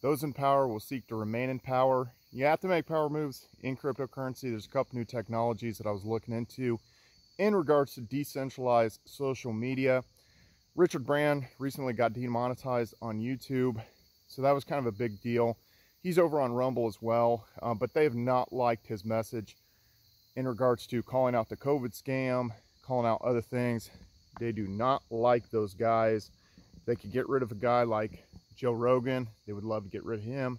Those in power will seek to remain in power. You have to make power moves in cryptocurrency. There's a couple new technologies that I was looking into in regards to decentralized social media. Russell Brand recently got demonetized on YouTube, so that was kind of a big deal. He's over on Rumble as well, uh, but they have not liked his message in regards to calling out the COVID scam, calling out other things. They do not like those guys. They could get rid of a guy like Joe Rogan. They would love to get rid of him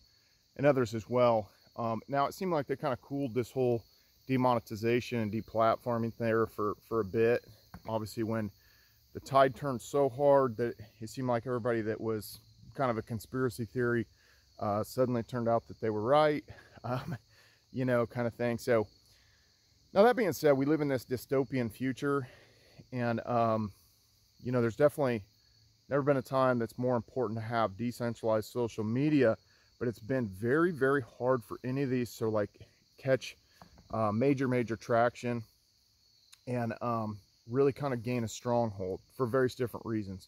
and others as well. Um, now, it seemed like they kind of cooled this whole demonetization and deplatforming there for, for a bit. Obviously, when the tide turned so hard that it seemed like everybody that was kind of a conspiracy theory uh, suddenly turned out that they were right, um, you know, kind of thing. So, now that being said, we live in this dystopian future, and um, you know, there's definitely never been a time that's more important to have decentralized social media, but it's been very, very hard for any of these to like catch uh, major, major traction and um, really kind of gain a stronghold for various different reasons.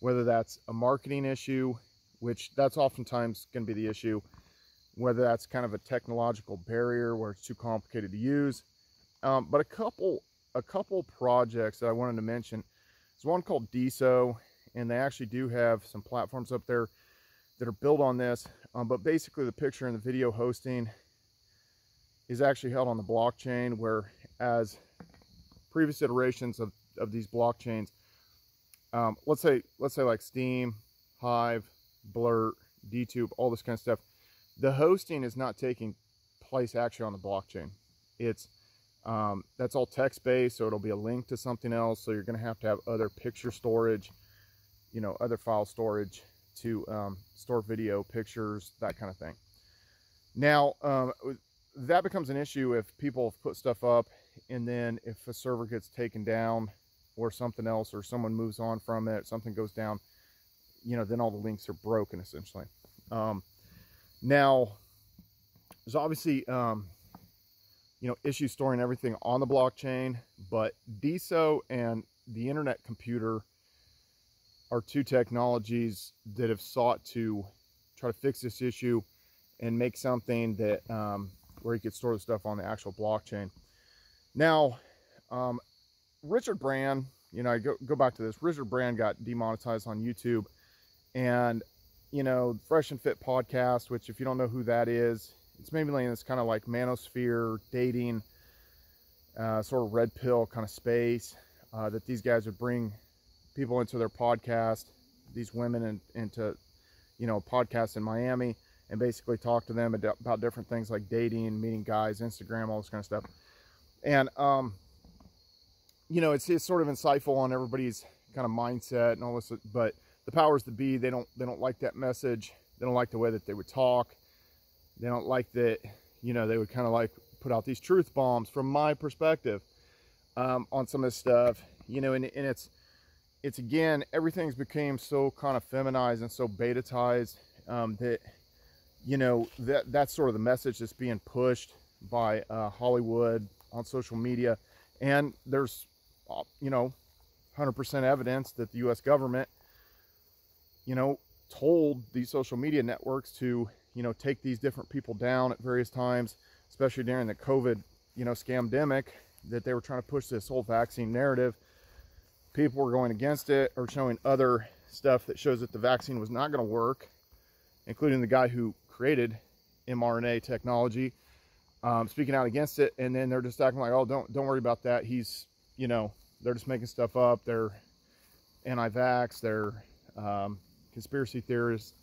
Whether that's a marketing issue, which that's oftentimes going to be the issue, whether that's kind of a technological barrier where it's too complicated to use. Um, but a couple, a couple projects that I wanted to mention. There's one called DeSo, and they actually do have some platforms up there that are built on this. Um, but basically, the picture and the video hosting is actually held on the blockchain, whereas previous iterations of, of these blockchains, um, let's say let's say like Steem, Hive, Blurt, DTube, all this kind of stuff, the hosting is not taking place actually on the blockchain. It's um, that's all text-based, so it'll be a link to something else. So you're going to have to have other picture storage, you know, other file storage to um, store video, pictures, that kind of thing. Now, um, that becomes an issue if people put stuff up and then if a server gets taken down or something else or someone moves on from it, something goes down, you know, then all the links are broken essentially. Um, now, there's obviously, um, you know, issues storing everything on the blockchain, but DeSo and the internet computer are two technologies that have sought to try to fix this issue and make something that um, where you could store the stuff on the actual blockchain. Now, um, Russell Brand, you know, I go, go back to this. Russell Brand got demonetized on YouTube. And, you know, Fresh and Fit podcast, which if you don't know who that is, it's mainly in this kind of like manosphere, dating, uh, sort of red pill kind of space uh, that these guys would bring people into their podcast, these women in, into, you know, podcasts in Miami and basically talk to them about different things like dating, meeting guys, Instagram, all this kind of stuff. And, um, you know, it's, it's sort of insightful on everybody's kind of mindset and all this, but the powers that be, they don't, they don't like that message. They don't like the way that they would talk. They don't like that, you know, they would kind of like put out these truth bombs from my perspective um, on some of this stuff, you know, and, and it's, it's again, everything's became so kind of feminized and so betatized um, that you know, that that's sort of the message that's being pushed by uh, Hollywood on social media. And there's, uh, you know, 100% evidence that the U.S. government, you know, told these social media networks to, you know, take these different people down at various times, especially during the COVID, you know, scamdemic, that they were trying to push this whole vaccine narrative. People were going against it or showing other stuff that shows that the vaccine was not going to work, including the guy who created mRNA technology, um, speaking out against it, and then they're just acting like, oh, don't don't worry about that. He's, you know, they're just making stuff up. They're anti-vax. They're um, conspiracy theorists.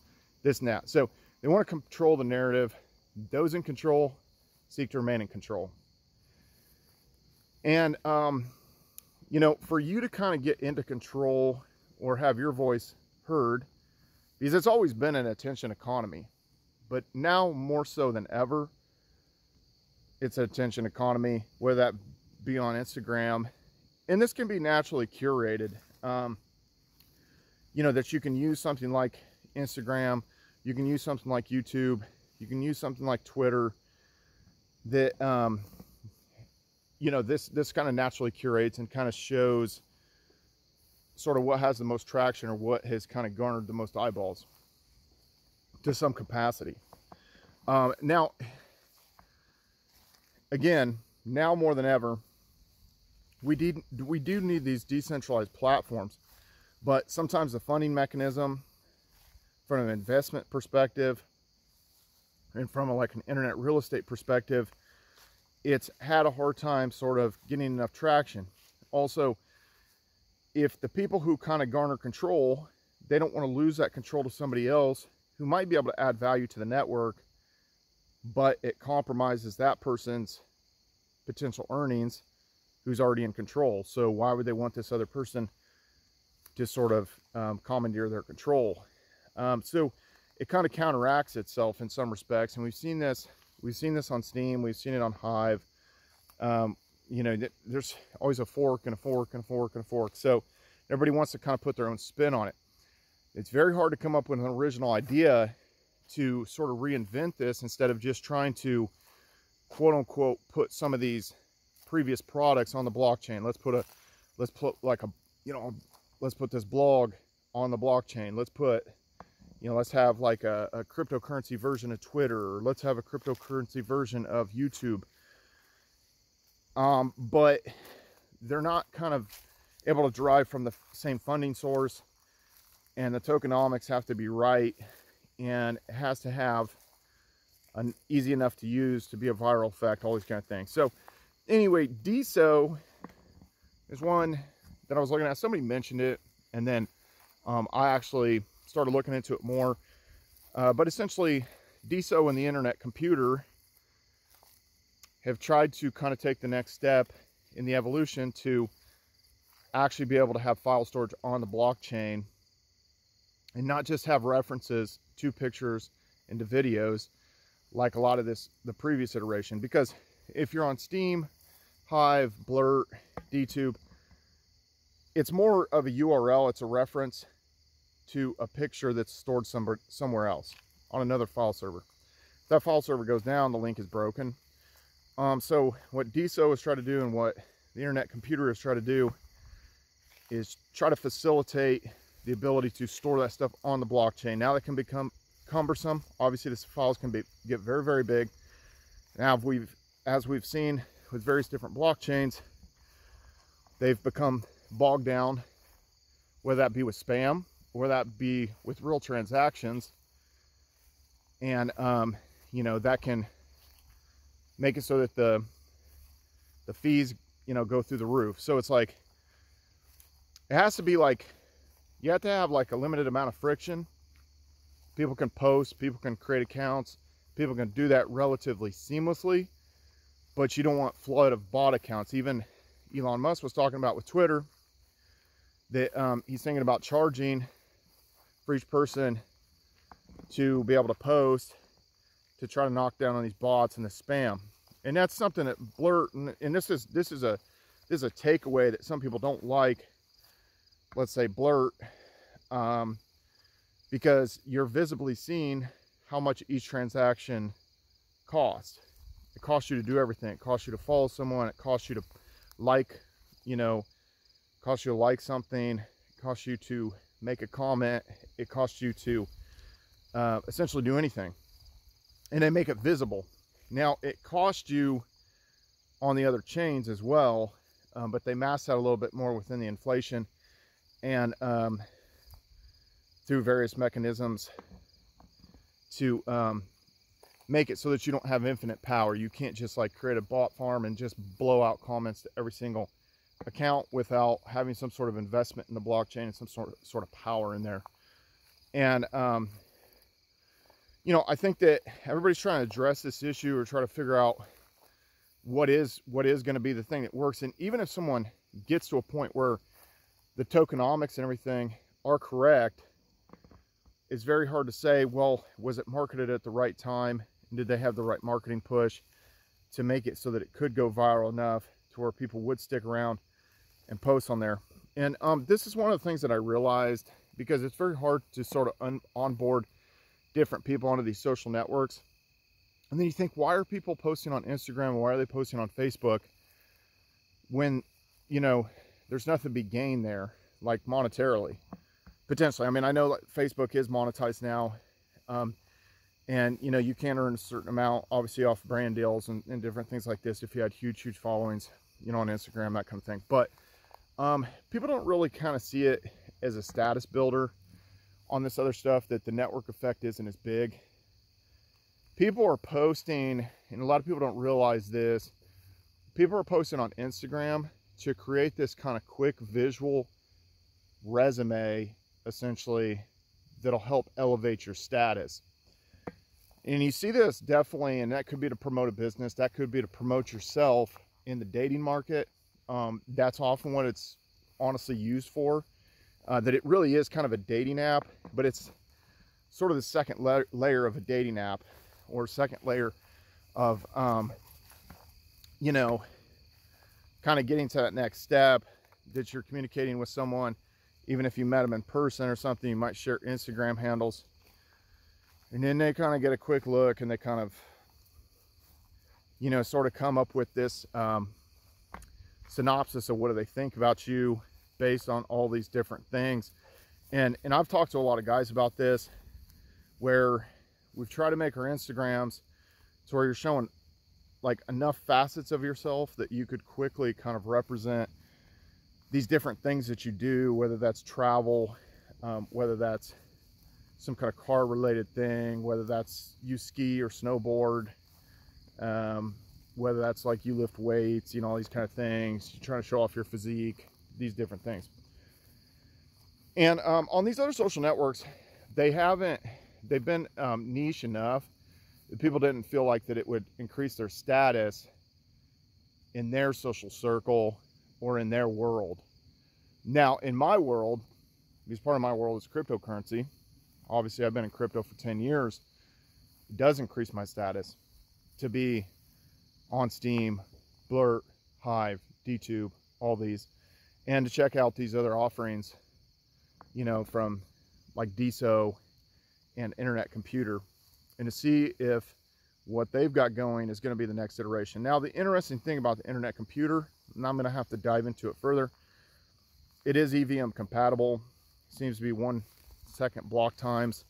This and that. So they want to control the narrative. Those in control seek to remain in control. And um, you know, for you to kind of get into control or have your voice heard, because it's always been an attention economy but now more so than ever, it's an attention economy, whether that be on Instagram. And this can be naturally curated. Um, you know, that you can use something like Instagram, you can use something like YouTube, you can use something like Twitter that, um, you know, this, this kind of naturally curates and kind of shows sort of what has the most traction or what has kind of garnered the most eyeballs to some capacity. Um, now, again, now more than ever, we, did, we do need these decentralized platforms, but sometimes the funding mechanism from an investment perspective and from a, like an internet real estate perspective, it's had a hard time sort of getting enough traction. Also, if the people who kind of garner control, they don't want to lose that control to somebody else who might be able to add value to the network, but it compromises that person's potential earnings who's already in control. So why would they want this other person to sort of um, commandeer their control? Um, so it kind of counteracts itself in some respects. And we've seen this, we've seen this on Steem. we've seen it on Hive. Um, you know, there's always a fork and a fork and a fork and a fork. So everybody wants to kind of put their own spin on it. It's very hard to come up with an original idea to sort of reinvent this instead of just trying to quote unquote put some of these previous products on the blockchain. Let's put a, let's put like a, you know, let's put this blog on the blockchain. Let's put, you know, let's have like a, a cryptocurrency version of Twitter, or let's have a cryptocurrency version of YouTube. Um, but they're not kind of able to derive from the same funding source and the tokenomics have to be right and it has to have an easy enough to use to be a viral effect, all these kind of things. So anyway, DeSo is one that I was looking at. Somebody mentioned it and then um, I actually started looking into it more. Uh, but essentially, DeSo and the Internet Computer have tried to kind of take the next step in the evolution to actually be able to have file storage on the blockchain and not just have references to pictures and to videos like a lot of this the previous iteration because if you're on Steem Hive, Blurt, DTube, it's more of a URL, it's a reference to a picture that's stored somewhere, somewhere else on another file server. If that file server goes down, the link is broken. Um, so what DeSo is trying to do and what the Internet Computer is trying to do is try to facilitate the ability to store that stuff on the blockchain. Now that can become cumbersome. Obviously, the files can be get very, very big. Now, we've, as we've seen with various different blockchains, they've become bogged down, whether that be with spam, or that be with real transactions. And, um, you know, that can make it so that the, the fees, you know, go through the roof. So it's like, it has to be like, you have to have like a limited amount of friction. People can post, people can create accounts, people can do that relatively seamlessly, but you don't want flood of bot accounts. Even Elon Musk was talking about with Twitter that um, he's thinking about charging for each person to be able to post to try to knock down on these bots and the spam. And that's something that Blurt, and this is this is a this is a takeaway that some people don't like let's say blurt um, because you're visibly seeing how much each transaction costs. It costs you to do everything. It costs you to follow someone. It costs you to like, you know, costs you to like something. It costs you to make a comment. It costs you to uh, essentially do anything. And they make it visible. Now, it costs you on the other chains as well, um, but they mask that a little bit more within the inflation and um, through various mechanisms to um, make it so that you don't have infinite power. You can't just like create a bot farm and just blow out comments to every single account without having some sort of investment in the blockchain and some sort of, sort of power in there. And, um, you know, I think that everybody's trying to address this issue or try to figure out what is what is going to be the thing that works. And even if someone gets to a point where the tokenomics and everything are correct, it's very hard to say, well, was it marketed at the right time? Did they have the right marketing push to make it so that it could go viral enough to where people would stick around and posts on there? And um, this is one of the things that I realized because it's very hard to sort of onboard different people onto these social networks. And then you think, why are people posting on Instagram? Why are they posting on Facebook? When, you know, there's nothing to be gained there, like monetarily, potentially. I mean, I know Facebook is monetized now, um, and you know you can earn a certain amount obviously off brand deals and, and different things like this if you had huge huge followings you know on instagram that kind of thing but um, people don't really kind of see it as a status builder on this other stuff that the network effect isn't as big people are posting and a lot of people don't realize this people are posting on instagram to create this kind of quick visual resume essentially that'll help elevate your status and you see this definitely, and that could be to promote a business, that could be to promote yourself in the dating market. Um, that's often what it's honestly used for. Uh, that it really is kind of a dating app, but it's sort of the second la layer of a dating app or second layer of, um, you know, kind of getting to that next step that you're communicating with someone. Even if you met them in person or something, you might share Instagram handles and then they kind of get a quick look and they kind of, you know, sort of come up with this um, synopsis of what do they think about you based on all these different things. And, and I've talked to a lot of guys about this where we've tried to make our Instagrams to where you're showing like enough facets of yourself that you could quickly kind of represent these different things that you do, whether that's travel, um, whether that's some kind of car related thing, whether that's you ski or snowboard, um, whether that's like you lift weights, you know, all these kind of things, you're trying to show off your physique, these different things. And um, on these other social networks, they haven't, they've been um, niche enough that people didn't feel like that it would increase their status in their social circle or in their world. Now, in my world, because part of my world is cryptocurrency, obviously I've been in crypto for 10 years, it does increase my status to be on Steem, Blurt, Hive, DTube, all these, and to check out these other offerings, you know, from like DeSo and Internet Computer, and to see if what they've got going is going to be the next iteration. Now, the interesting thing about the Internet Computer, and I'm going to have to dive into it further, it is EVM compatible. Seems to be one second block times,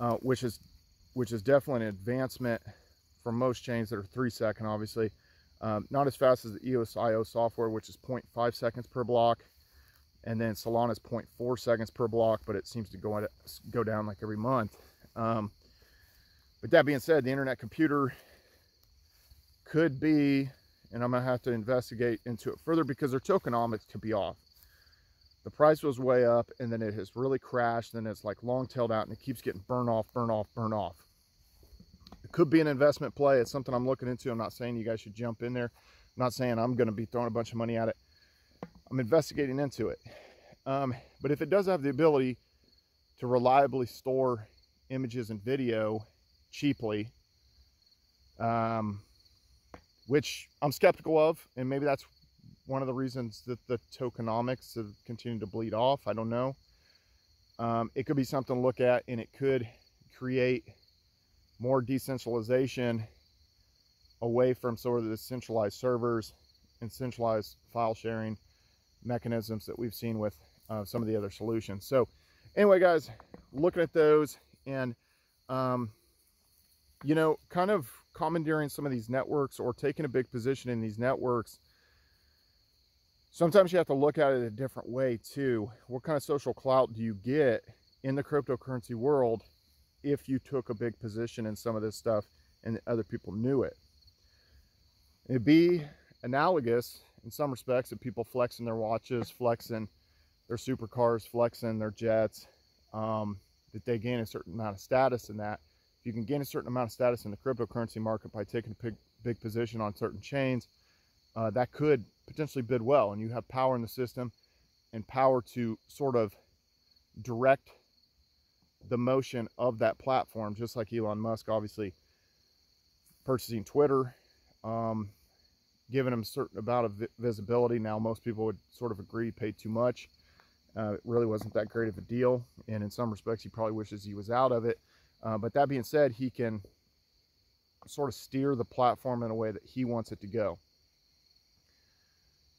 uh, which is which is definitely an advancement from most chains that are three second, obviously. Um, not as fast as the EOS.IO software, which is 0.5 seconds per block. And then Solana's 0.4 seconds per block, but it seems to go, go down like every month. Um, but that being said, the internet computer could be, and I'm gonna have to investigate into it further because their tokenomics could be off the price was way up and then it has really crashed and it's like long tailed out and it keeps getting burn off burn off burn off could be an investment play. It's something i'm looking into. I'm not saying you guys should jump in there. I'm not saying i'm going to be throwing a bunch of money at it. I'm investigating into it. Um, but if it does have the ability to reliably store images and video cheaply um, which i'm skeptical of and maybe that's one of the reasons that the tokenomics have continued to bleed off. I don't know. Um, it could be something to look at and it could create more decentralization away from sort of the centralized servers and centralized file sharing mechanisms that we've seen with uh, some of the other solutions. So anyway, guys, looking at those and, um, you know, kind of commandeering some of these networks or taking a big position in these networks sometimes you have to look at it a different way too. What kind of social clout do you get in the cryptocurrency world if you took a big position in some of this stuff and other people knew it? It'd be analogous in some respects of people flexing their watches, flexing their supercars, flexing their jets, um, that they gain a certain amount of status in that. If you can gain a certain amount of status in the cryptocurrency market by taking a big, big position on certain chains, uh, that could potentially bid well and you have power in the system and power to sort of direct the motion of that platform, just like Elon Musk obviously purchasing Twitter, um, giving him a certain amount of visibility. Now, most people would sort of agree paid too much. Uh, it really wasn't that great of a deal. And in some respects, he probably wishes he was out of it. Uh, but that being said, he can sort of steer the platform in a way that he wants it to go.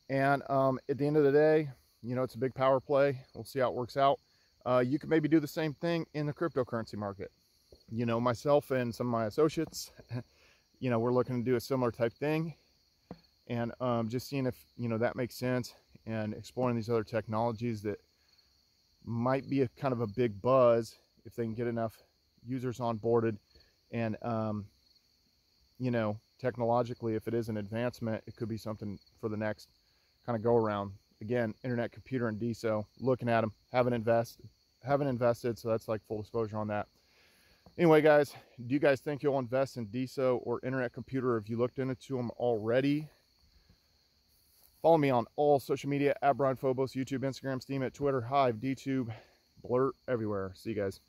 And um, at the end of the day, you know, it's a big power play. We'll see how it works out. Uh, you could maybe do the same thing in the cryptocurrency market. you know, myself and some of my associates, you know, we're looking to do a similar type thing and um, just seeing if, you know, that makes sense and exploring these other technologies that might be a kind of a big buzz if they can get enough users onboarded and, um, you know, technologically, if it is an advancement, it could be something for the next kind of go around. Again, internet, computer, and DeSo, looking at them, haven't invested, haven't invested, so that's like full disclosure on that. Anyway, guys, do you guys think you'll invest in DeSo or internet computer? Have you looked into them already? Follow me on all social media at Brian Phobos, YouTube, Instagram, Steem, at Twitter, Hive, DTube, Blurt, everywhere. See you guys.